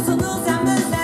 その寒さ